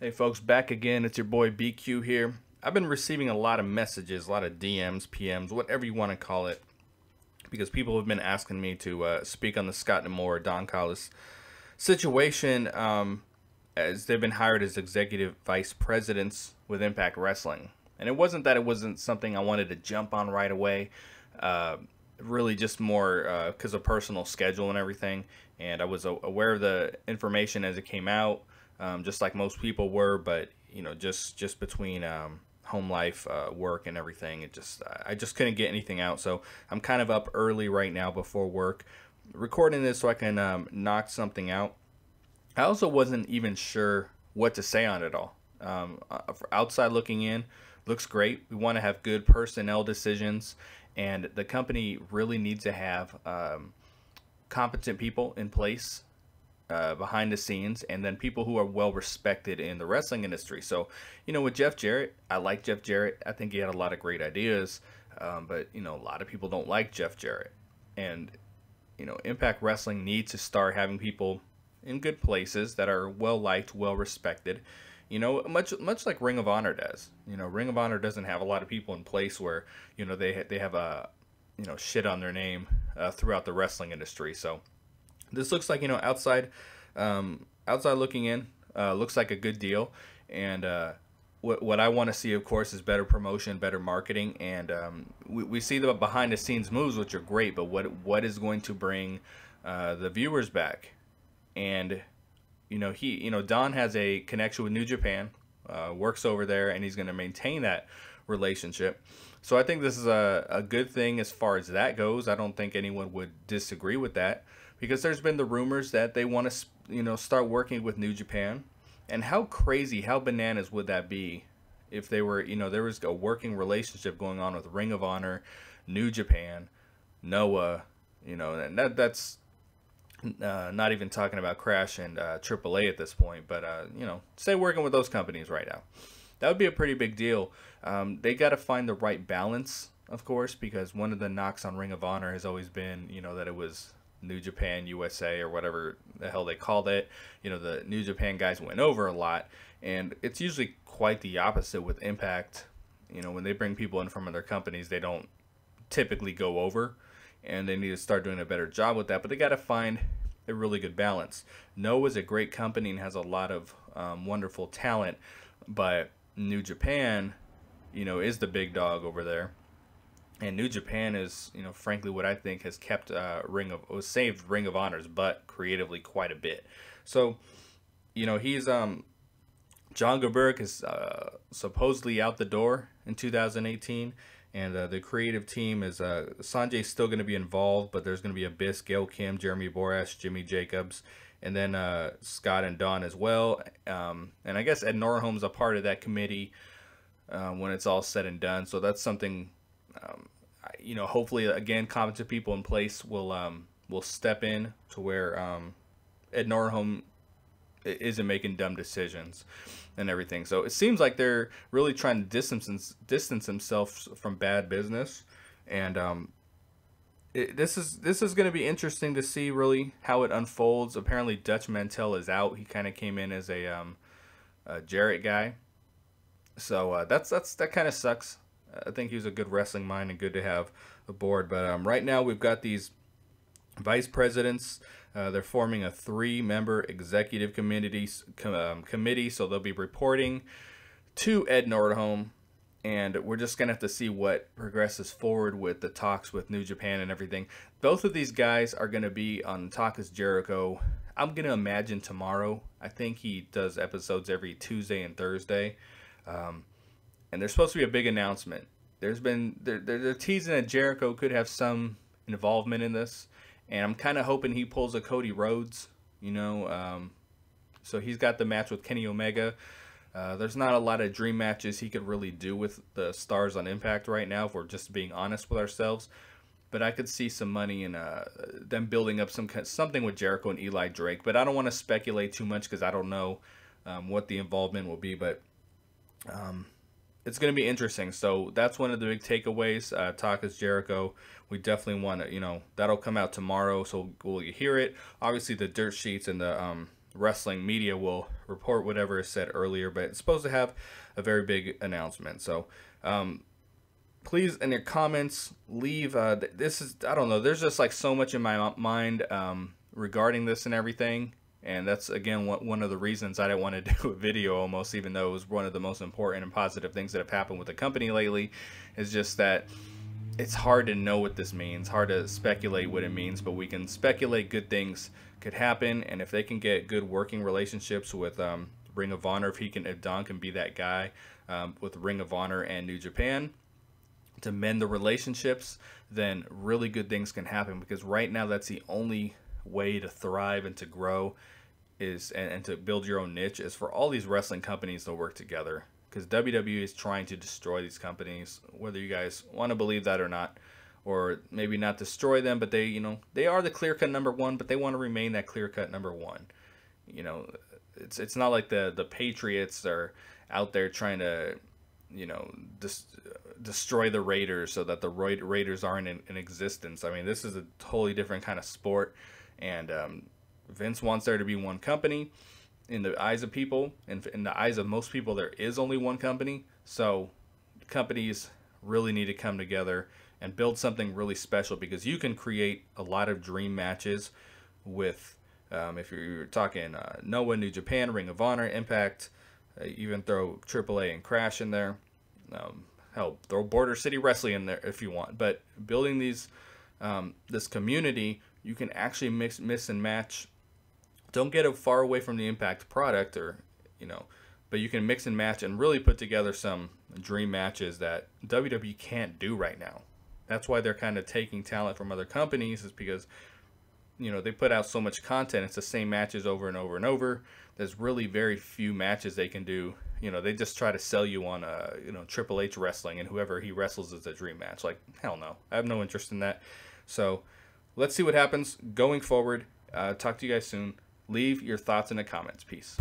Hey folks, back again. It's your boy BQ here. I've been receiving a lot of messages, a lot of DMs, PMs, whatever you want to call it, because people have been asking me to uh, speak on the Scott D'Amore, Don Callis situation, um, as they've been hired as executive vice presidents with Impact Wrestling. And it wasn't that it wasn't something I wanted to jump on right away. Uh, really, just more because uh, of personal schedule and everything. And I was aware of the information as it came out um, just like most people were. But you know, just just between um, home life, uh, work, and everything, it just I just couldn't get anything out. So I'm kind of up early right now before work, recording this so I can um, knock something out. I also wasn't even sure what to say on it all. Um, uh, outside looking in, looks great. We want to have good personnel decisions, and the company really needs to have um, competent people in place uh, behind the scenes, and then people who are well respected in the wrestling industry. So, you know, with Jeff Jarrett, I like Jeff Jarrett. I think he had a lot of great ideas, um, but you know, a lot of people don't like Jeff Jarrett, and you know, Impact Wrestling needs to start having people in good places that are well liked, well respected. You know, much much like Ring of Honor does. You know, Ring of Honor doesn't have a lot of people in place where you know they they have a you know shit on their name uh, throughout the wrestling industry. So this looks like you know outside, um, outside looking in, uh, looks like a good deal. And uh, what what I want to see, of course, is better promotion, better marketing, and um, we we see the behind the scenes moves, which are great. But what what is going to bring uh, the viewers back? And you know he you know Don has a connection with New Japan, uh, works over there, and he's going to maintain that relationship. So I think this is a, a good thing as far as that goes. I don't think anyone would disagree with that because there's been the rumors that they want to, you know, start working with New Japan. And how crazy, how bananas would that be if they were, you know, there was a working relationship going on with Ring of Honor, New Japan, Noah, you know, and that that's uh, not even talking about Crash and uh, AAA at this point, but uh, you know, say working with those companies right now, that would be a pretty big deal. Um, they got to find the right balance, of course, because one of the knocks on Ring of Honor has always been, you know, that it was New Japan USA or whatever the hell they called it. You know, the New Japan guys went over a lot, and it's usually quite the opposite with Impact. You know, when they bring people in from other companies, they don't typically go over, and they need to start doing a better job with that. But they got to find a really good balance. Noah is a great company and has a lot of um, wonderful talent, but New Japan, you know, is the big dog over there and New Japan is, you know, frankly, what I think has kept uh, Ring of saved Ring of Honor's butt creatively quite a bit. So, you know, he's um, John Gillberg is uh, supposedly out the door in 2018, and uh, the creative team is uh, Sonjay's still going to be involved, but there's going to be Abyss, Gail Kim, Jeremy Borash, Jimmy Jacobs, and then uh, Scott and Don as well. Um, and I guess Ed Nordholm's a part of that committee uh, when it's all said and done. So that's something um, you know, hopefully, again, competent people in place will um, will step in to where um, Ed Nordholm isn't making dumb decisions and everything. So it seems like they're really trying to distance distance themselves from bad business, and um, it, this is this is going to be interesting to see really how it unfolds. Apparently, Dutch Mantell is out. He kind of came in as a, um, a Jarrett guy, so uh, that's that's that kind of sucks. I think he was a good wrestling mind and good to have aboard. But um, right now we've got these vice presidents. Uh, they're forming a three-member executive committee, um, committee, so they'll be reporting to Ed Nordholm, and we're just gonna have to see what progresses forward with the talks with New Japan and everything. Both of these guys are gonna be on Talk is Jericho. I'm gonna imagine tomorrow. I think he does episodes every Tuesday and Thursday. Um, and there's supposed to be a big announcement. There's been they're, they're teasing that Jericho could have some involvement in this, and I'm kind of hoping he pulls a Cody Rhodes. You know, um, so he's got the match with Kenny Omega. Uh, there's not a lot of dream matches he could really do with the stars on Impact right now, if we're just being honest with ourselves. But I could see some money in uh, them building up some something with Jericho and Eli Drake. But I don't want to speculate too much because I don't know um, what the involvement will be. But um, it's going to be interesting. So that's one of the big takeaways. Uh, Talk is Jericho. We definitely want to, you know, that'll come out tomorrow. So we'll hear it. Obviously, the dirt sheets and the um, wrestling media will report whatever is said earlier, but it's supposed to have a very big announcement. So, um, please in your comments leave. Uh, this is I don't know. There's just like so much in my mind um, regarding this and everything. And that's again one of the reasons I didn't want to do a video almost, even though it was one of the most important and positive things that have happened with the company lately. Is just that it's hard to know what this means, hard to speculate what it means, but we can speculate good things could happen, and if they can get good working relationships with um, Ring of Honor, if he can, if Don can be that guy um, with Ring of Honor and New Japan to mend the relationships, then really good things can happen. Because right now, that's the only way to thrive and to grow is and, and to build your own niche is for all these wrestling companies to work together because WWE is trying to destroy these companies, whether you guys want to believe that or not, or maybe not destroy them, but they, you know, they are the clear cut number one, but they want to remain that clear cut number one. You know, it's it's not like the the Patriots are out there trying to, you know, dis- destroy the Raiders so that the Ra- Raiders aren't in, in, existence. I mean, this is a totally different kind of sport, and um, Vince wants there to be one company in the eyes of people and in the eyes of most people there is only one company so companies really need to come together and build something really special because you can create a lot of dream matches with um, if you're, talking uh, Noah, New Japan, Ring of Honor, Impact, uh, even throw AAA and Crash in there. Um, hell, throw Border City Wrestling in there if you want. But building these, um, this community, you can actually mix, miss and match. Don't get it far away from the impact product or you know but you can mix and match and really put together some dream matches that WWE can't do right now. That's why they're kind of taking talent from other companies is because you know they put out so much content it's the same matches over and over and over. There's really very few matches they can do. You know they just try to sell you on a uh, you know triple h wrestling and whoever he wrestles is a dream match. Like hell no. I have no interest in that. So let's see what happens going forward uh, talk to you guys soon Leave your thoughts in the comments. Peace.